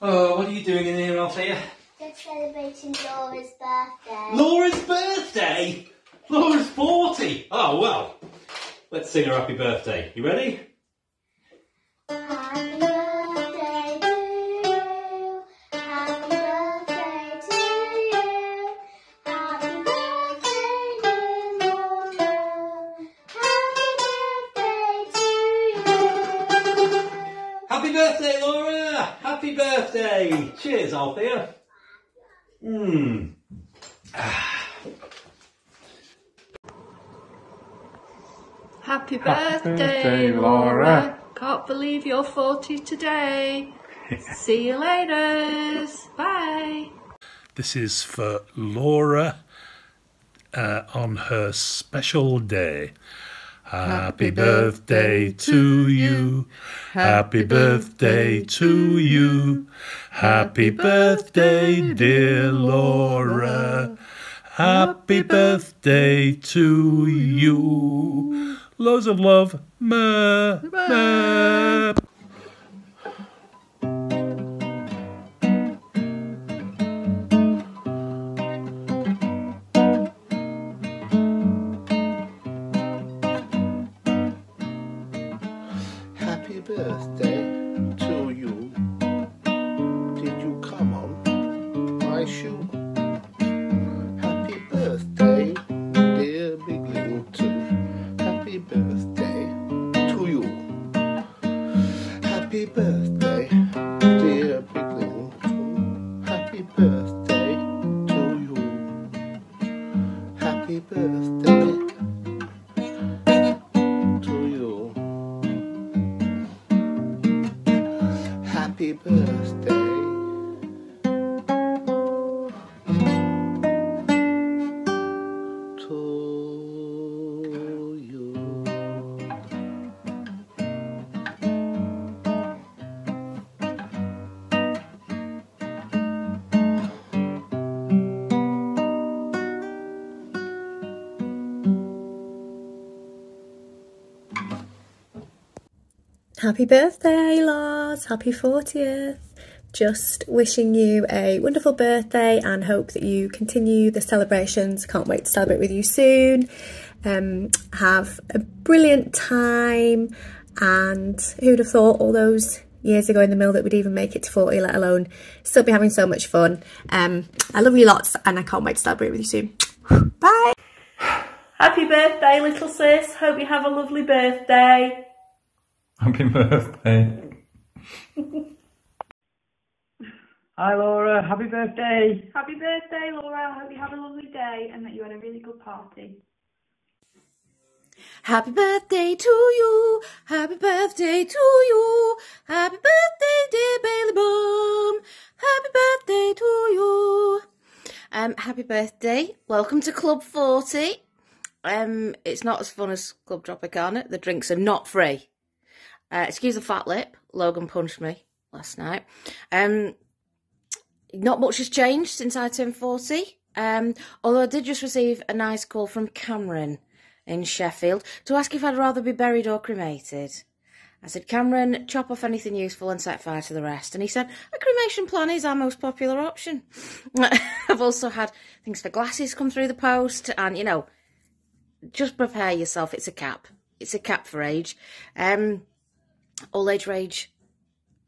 Oh, what are you doing in here, Althea? Just celebrating Laura's birthday. Laura's birthday? Laura's 40. Oh, well. Let's sing her happy birthday. You ready? Happy birthday to you. Happy birthday to you. Happy birthday, dear Laura. Happy birthday to you. Happy birthday, Laura! Happy birthday! Cheers, Althea. Mmm. Happy Happy birthday, birthday, Laura. Laura. Can't believe you're 40 today. See you later. Bye. This is for Laura uh, on her special day. Happy birthday to you. Happy birthday to you. Happy birthday, dear Laura. Happy birthday to you. Loads of love. Ma, ma. My shoe? Happy birthday, dear Big Little Two. Happy birthday to you. Happy birthday, dear Big Little Two. Happy birthday to you. Happy birthday to you. Happy birthday. Happy birthday, Lars. Happy 40th. Just wishing you a wonderful birthday and hope that you continue the celebrations. Can't wait to celebrate with you soon. Um, have a brilliant time. And who'd have thought all those years ago in the mill that we'd even make it to 40, let alone still be having so much fun. Um, I love you lots and I can't wait to celebrate with you soon. Bye. Happy birthday, little sis. Hope you have a lovely birthday. Happy birthday. Hi Laura, happy birthday. Happy birthday, Laura. I hope you have a lovely day and that you had a really good party. Happy birthday to you. Happy birthday to you. Happy birthday, dear Bailey Bum. Happy birthday to you. Um, happy birthday. Welcome to Club 40. Um, it's not as fun as Club Tropicana. The drinks are not free. Uh, excuse the fat lip. Logan punched me last night. Um, not much has changed since I turned 40. Um, although I did just receive a nice call from Cameron in Sheffield to ask if I'd rather be buried or cremated. I said, Cameron, chop off anything useful and set fire to the rest. And he said, a cremation plan is our most popular option. I've also had things for glasses come through the post, and you know, just prepare yourself. It's a cap. It's a cap for age. Um, old age rage,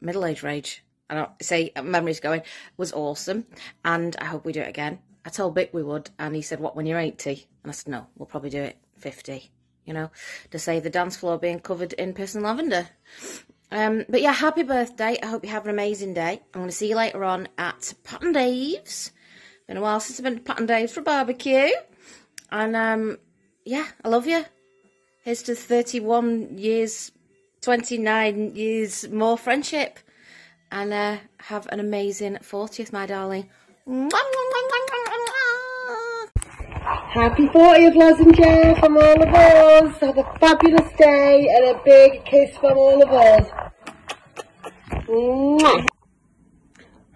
middle age rage. I don't say memories going was awesome, and I hope we do it again. I told Vic we would, and he said, "What when you're 80?" And I said, "No, we'll probably do it 50." You know, to save the dance floor being covered in piss and lavender. Um, but yeah, happy birthday! I hope you have an amazing day. I'm going to see you later on at Pat and Dave's. Been a while since I've been to Pat and Dave's for barbecue, and um, yeah, I love you. Here's to 31 years, 29 years more friendship. And uh, have an amazing 40th, my darling. Happy 40th, Lozenge, from all of us. Have a fabulous day and a big kiss from all of us.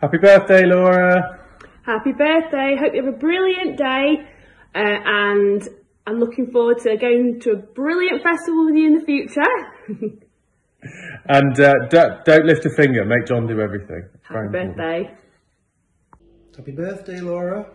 Happy birthday, Laura. Happy birthday. Hope you have a brilliant day. Uh, and I'm looking forward to going to a brilliant festival with you in the future. And uh, don't, don't lift a finger. Make John do everything. Happy birthday. Happy birthday, Laura.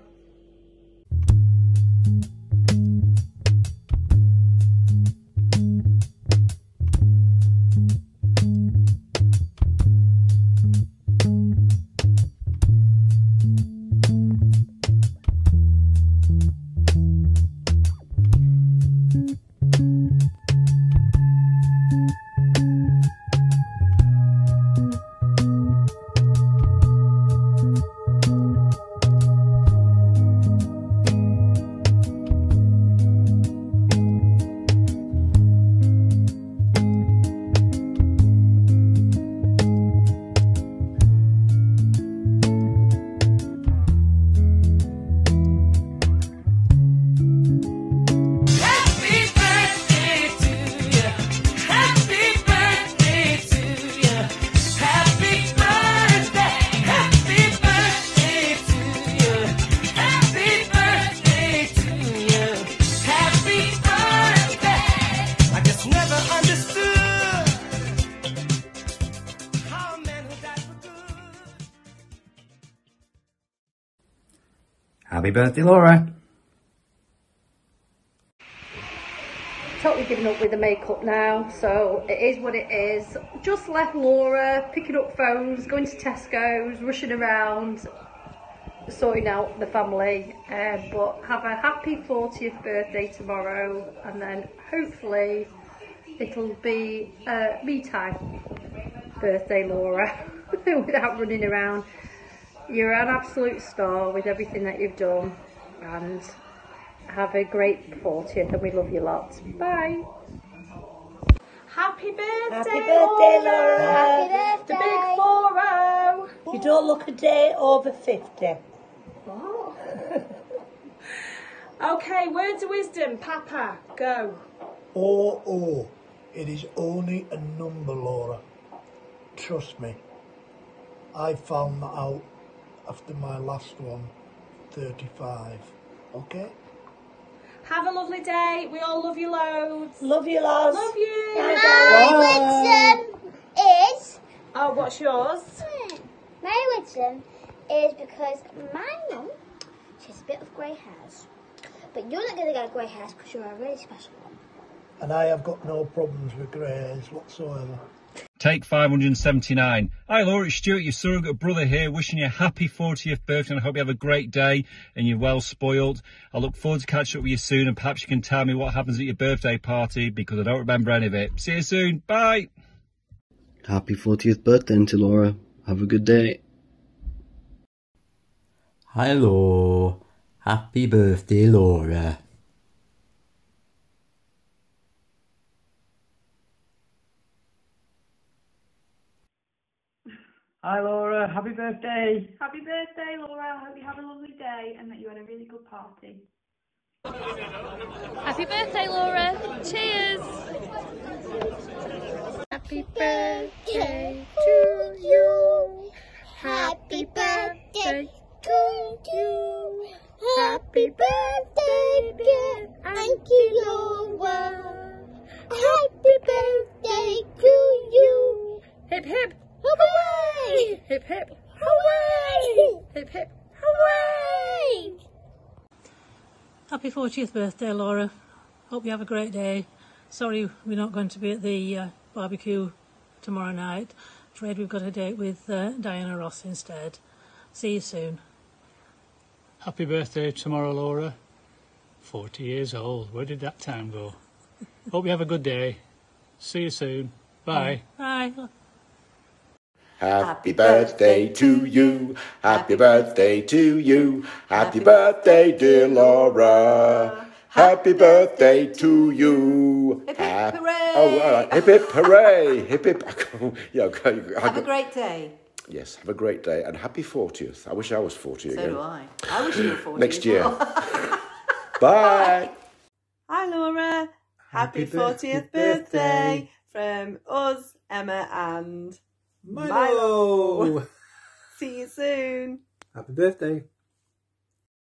Happy birthday, Laura. Totally giving up with the makeup now, so it is what it is. Just left Laura picking up phones, going to Tesco's, rushing around, sorting out the family. Um, but have a happy 40th birthday tomorrow, and then hopefully it'll be uh, me time birthday, Laura, without running around. You're an absolute star with everything that you've done, and have a great 40th, and we love you lots. Bye. Happy birthday, Happy birthday, Laura. Happy The big four oh. You don't look a day over 50. Okay, words of wisdom, Papa, go. Oh, oh, it is only a number, Laura. Trust me. I found that out after my last one, 35. Okay? Have a lovely day. We all love you loads. Love you, Loz. Love you. My wisdom is. Oh, what's yours? My wisdom is because my mum, she has a bit of grey hairs. But you're not going to get grey hairs because you're a really special one. And I have got no problems with grey hairs whatsoever. Take 579. Hi Laura, it's Stuart, your surrogate brother here, wishing you a happy 40th birthday and I hope you have a great day and you're well spoiled. I look forward to catching up with you soon and perhaps you can tell me what happens at your birthday party because I don't remember any of it. See you soon. Bye. Happy 40th birthday to Laura. Have a good day. Hello. Happy birthday, Laura. Hi Laura, happy birthday. Happy birthday, Laura. I hope you have a lovely day and that you had a really good party. Happy birthday, Laura. Cheers. Happy birthday to you. Happy birthday to you. Happy birthday, 40th birthday, Laura. Hope you have a great day. Sorry we're not going to be at the uh, barbecue tomorrow night. Afraid we've got a date with uh, Diana Ross instead. See you soon. Happy birthday tomorrow, Laura. 40 years old. Where did that time go? Hope you have a good day. See you soon. Bye. Bye. Happy birthday to you. Happy birthday to you. Happy birthday, dear Laura. Happy birthday to you. Hip hip hooray. Oh, all right. Hip hip hooray. hip hip. Oh, yeah, okay. Have a great day. Yes, have a great day and happy 40th. I wish I was 40 So again. do I. I wish you were 40 Next year. well. Bye. Hi Laura, happy, Happy 40th birthday from us, Emma and Milo. See you soon. Happy birthday.